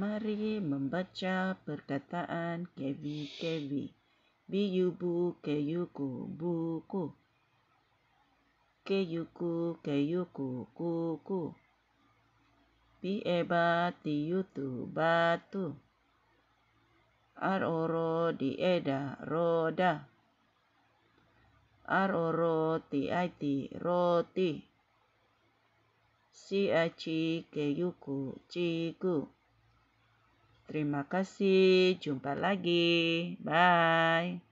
Mari membaca perkataan kevi-kevi. Biyubu keyuku buku. Keyuku keyuku kuku. Bieba tiyutu batu. Aroro dieda roda. Aroro tiaiti roti. Si aci keyuku ciku. Terima kasih. Jumpa lagi. Bye.